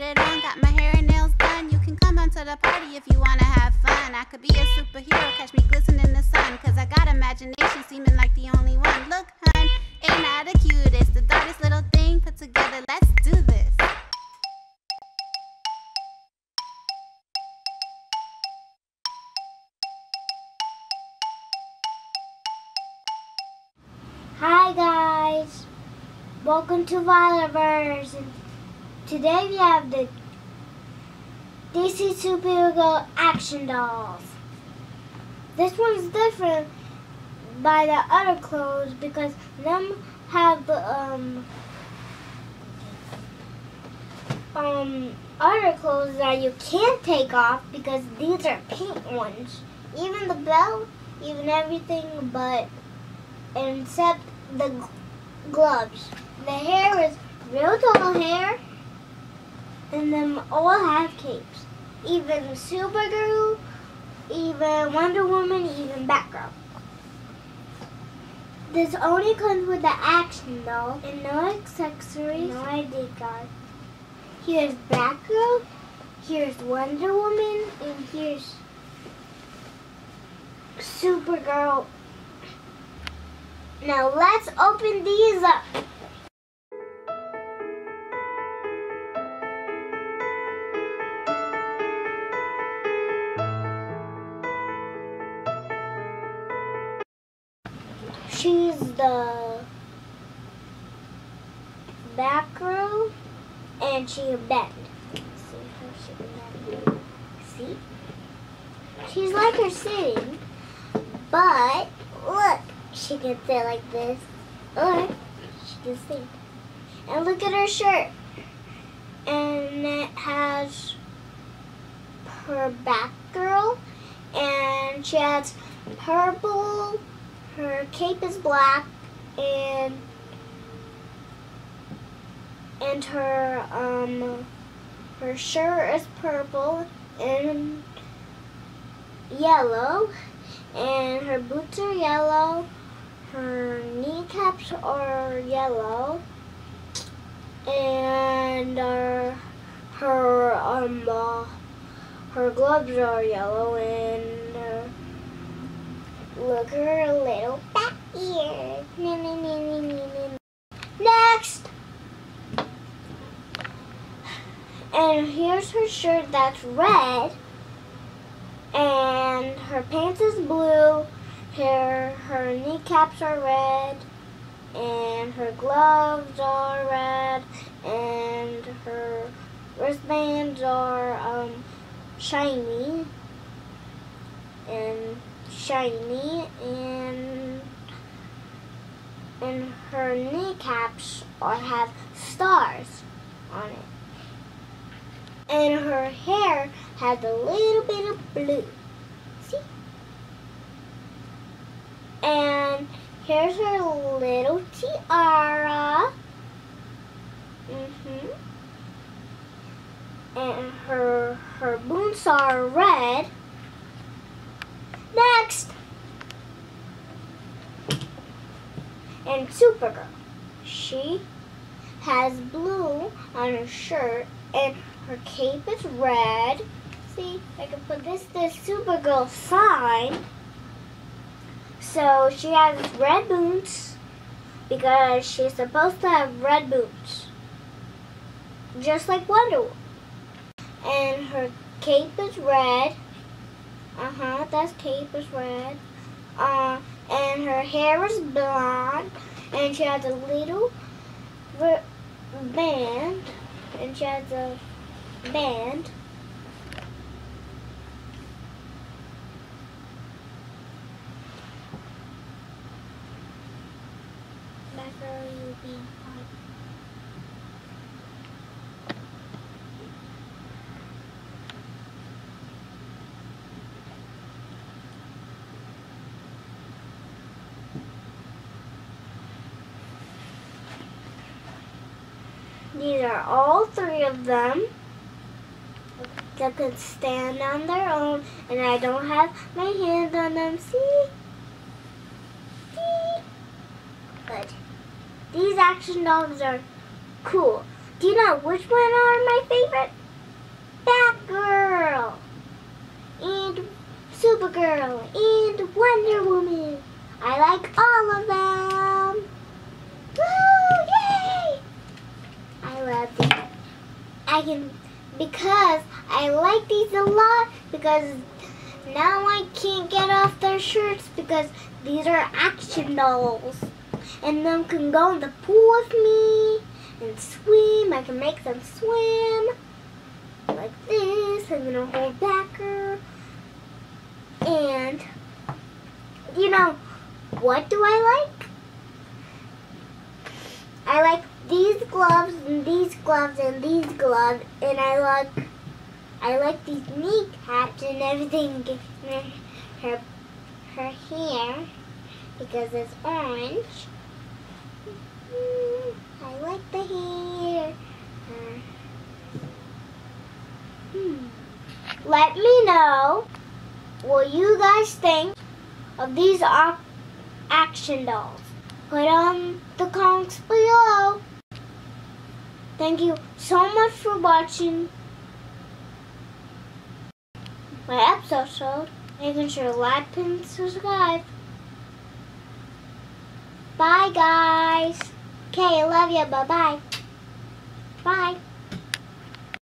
get it on, got my hair and nails done. You can come on to the party if you wanna have fun. I could be a superhero, catch me glistening in the sun. Cause I got imagination, seeming like the only one. Look, hun, ain't I the cutest? The darkest little thing put together, let's do this. Hi guys, welcome to Violetteverse today we have the DC Superhero Action Dolls. This one's different by the other clothes because them have the um um other clothes that you can't take off because these are pink ones. Even the belt, even everything, but except the gloves. The hair is real tall hair, and them all have capes. Even Supergirl, even Wonder Woman, even Batgirl. This only comes with the action doll and no accessories, no ID card. Here's Batgirl, here's Wonder Woman, and here's Supergirl now let's open these up. She's the back row and she can bend. See how she can. See? She's like her sitting, but look, she can sit like this, or she can sit. And look at her shirt. And it has her back girl, and she has purple. Her cape is black, and and her um her shirt is purple and yellow, and her boots are yellow her kneecaps are yellow and uh, her um uh, her gloves are yellow and look at her little back ear. Next. And here's her shirt that's red. And her pants is blue. Her her kneecaps are red. And her gloves are red. And her wristbands are um shiny. And shiny and and her kneecaps are have stars on it and her hair has a little bit of blue see and here's her little tiara. Mhm. And her her boots are red. Next. And Supergirl. She has blue on her shirt and her cape is red. See, I can put this the Supergirl sign. So she has red boots because she's supposed to have red boots. Just like Wonder Woman. And her cape is red. Uh-huh, that cape is red. Uh, and her hair is blonde. And she has a little band. And she has a band. Backer, you These are all three of them that can stand on their own, and I don't have my hand on them. See? See? Good. These action dogs are cool. Do you know which one are my favorite? Batgirl. and Supergirl and Wonder Woman. I like all of them. Woo! Yay! I love these. I can because I like these a lot because now I can't get off their shirts because these are action dolls. And them can go in the pool with me and swim. I can make them swim like this. I'm gonna hold back her. And you know, what do I like? I like these gloves and these gloves and these gloves and I like I like these kneecaps and everything her her hair because it's orange. Mm, I like the hair. Uh, hmm. Let me know what you guys think of these action dolls. Put on the comments below. Thank you so much for watching my episode. Making sure to like and subscribe. Bye, guys. Okay, I love you. Bye-bye. Bye.